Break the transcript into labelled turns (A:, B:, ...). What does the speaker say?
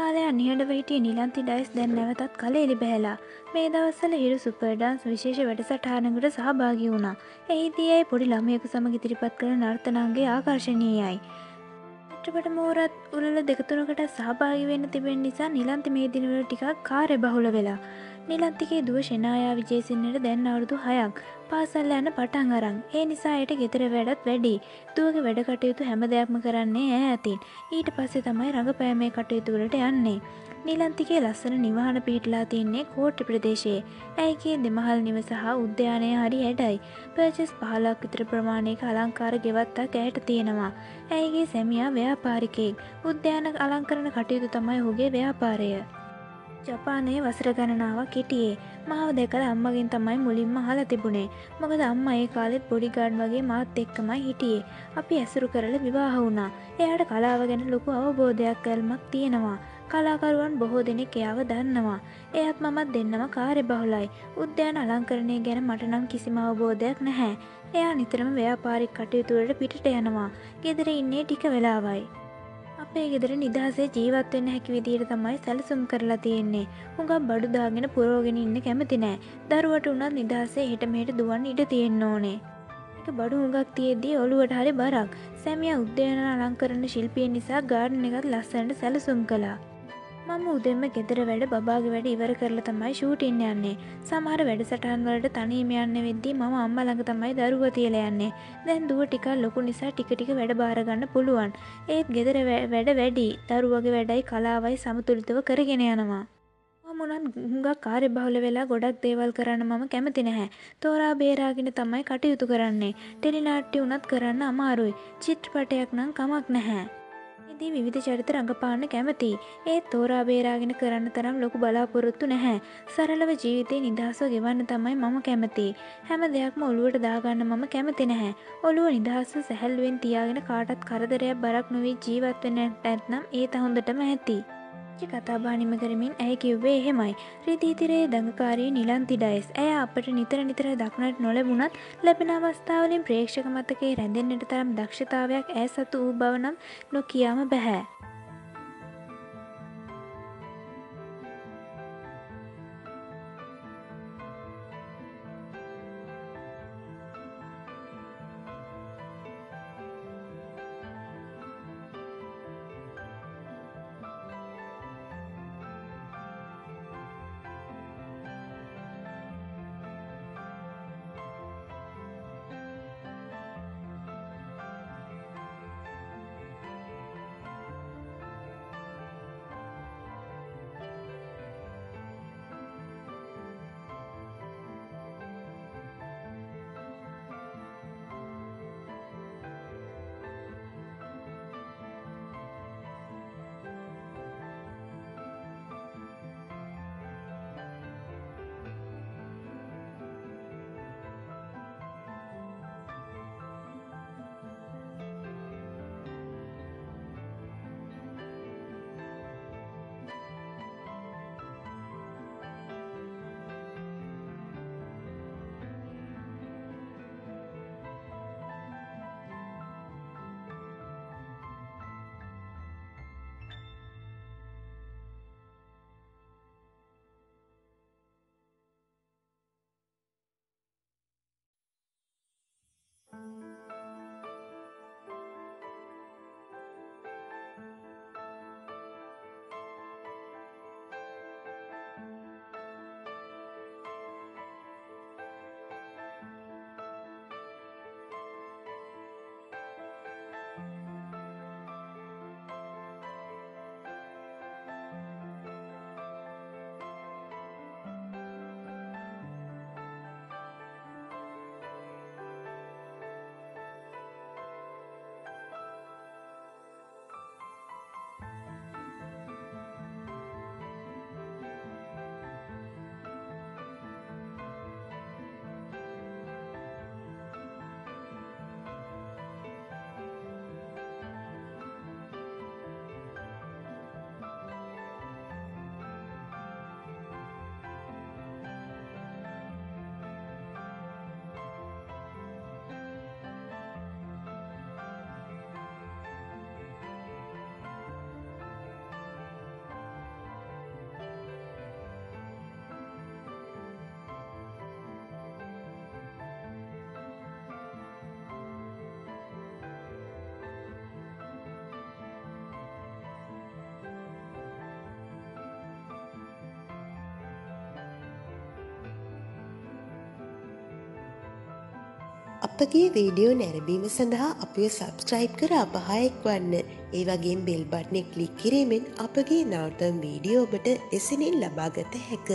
A: කාලයක් නිහඬව හිටිය නිලන්ති ඩයිස් දැන් නැවතත් කලෙලි බැහැලා මේ දවස්සල හිරු සුපර්ඩාන්ස් විශේෂ වැඩසටහනකට සහභාගි වුණා. එහිදී ඇයි පොඩි ළමයෙකු සමග ඉදිරිපත් කරන නර්තනංගේ ආකර්ශණීයයි. චිත්‍රපට මෝරත් උලල දෙකතුනකට සහභාගි වෙන්න තිබෙන නිසා නිලන්ති මේ දිනවල ටිකක් කාර්ය බහුල වෙලා. නිලන්තිගේ දුව ශනායා විජේසින්නට දැන් අවුරුදු හයක් පාසල්ල යන පටන් අරං ඒ නිසායට ගෙතර වැඩත් වැඩි. දුවගේ වැඩ කටයුතු හැම දෙයක්ම කරන්නේ ඇ ඇතින් ඊට පස්සේ තමයි රඟපෑමේ කටයුතුවලට යන්නේ. නිලන්තිගේ ලස්සන නිවාහන පිහිටලා තියන්නේ කෝට්ටි ප්‍රදේශයේ. ඇයිගේ දෙමහල් නිවස හා උද්‍යානය හරි හැඩයි. පර්චස් පහලක් විතර ප්‍රමාණයක අලංකාර ගෙවත්තක් ඇයට තියෙනවා. ඇයිගේ සැමියා ව්‍යාපාරිකයෙක්. උද්‍යාන අලංකරන කටයුතු තමයි හුගේ ව්‍යාපාරය. ජපානයේ වසර ගණනාවක් හිටියේ. මාව දෙකල අම්මගෙන් තමයි මුලින්ම හලා තිබුණේ. මොකද අම්ම ඒ කාලෙත් බොඩිගාඩ් වගේ මාත් එක්කමයි හිටියේ. අපි ඇසුරු කරල විවාහ වුණා. එයාට කලාව ගැන ලොකු අවබෝධයක් කැල්මක් තියෙනවා. කලාකරුවන් බොහෝ දෙනෙක් එයාව දන්නවා. එයත් මමත් දෙන්නම කාරය බහුලයි. උද්‍යාන අලංකරණය ගැන මටනම් කිසිම අවබෝධයක් නැහැ. එයා නිතරම ව්‍යාපාරික් කටයුතුවලට පිටට යනවා. ගෙදර ඉන්නේ ටික වෙලාවයි. අපේ ගෙදර නිදහසේ ජීවත්වෙන්න හැකි විදියට තමයි සැලසුම් කරලා තියෙන්නේ. හුඟක් බඩුදාගෙන පුරෝගෙන ඉන්න කැමති නෑ. දරුවට උනත් නිදහසේ හෙට මෙට දුවන් ඉඩ තියෙන්න ඕනේ. එක බඩු හුඟක් තියද්දී ඔළුවට හරි බරක්. සැමිය උද්‍යයන අලංකරන ශිල්පිය නිසා ගාඩන එකත් ලස්සන්ට සැලසුම් කලා මම උදෙම ගෙදර වැඩ බාගේ වැඩ ඉවර කරලා තමයි ෂූටින් යන්නේ සමහර වැඩ සටහන් වලට තනීම යන්න වෙද්දී මම අම්ම ළඟ තමයි දරුව තියලා යන්නේ දැන් දුව ටිකක් ලොකු නිසා ටික ටික වැඩ බාරගන්න පුළුවන් ඒත් ගෙදර වැඩ වැඩි දරුවගේ වැඩයි කලාවයි සමතුලිතව කරගෙන යනවා මුණත් හුඟක් කාර්ය බහුල වෙලා ගොඩක් දේවල් කරන්න මම කැමති නැහැ. තෝරා බේරාගෙන තමයි කටයුතු කරන්නේ. ටෙලිනාට්‍ය උනත් කරන්න අමාරුයි. චිත්‍රපටයක් නම් කමක් නැහැ. දී විවිධ චරිත රඟපාන්න කැමති. ඒත් තෝරා බේරාගෙන කරන්න තරම් ලොකු බලාපොරොත්තු නැහැ. සරලව ජීවිතේ නිදහසව ගෙවන්න තමයි මම කැමති. හැම දෙයක්ම ඔළුවට දාගන්න මම කැමති නැහැ. ඔළුව නිදහස සැහැල්ලුවෙන් තියාගෙන කාටත් කරදරයක් බරක් නොවී ජීවත්වෙන ඇත්නම් ඒත හොඳටම ඇති. කතාබානිම කරමින් ඇය කිව්වේ එහෙමයි. රිදීතිරේ දඟකාරී නිලන්ති ඩයිස් ඇය අපට නිතර නිතර දක්නට නොලැබුණත් ලැබෙන අවස්ථාවලින් ප්‍රේක්ෂක මතකේ රැඳෙන්න්නට තරම් දක්ෂතාවයක් ඇය සතු වූ බවනම් නොකියාම බැහැ.
B: අපගේ වීඩියෝ නැරබීම සඳහා අපිය සබස්ක්‍රයිබ් කර අපහායෙක් වන්න ඒ වගේ බෙල් බට්නෙ කලික් කිරීමෙන් අපගේ නවතම් වීඩියෝ ඔබට එසනින් ලබාගත හැක.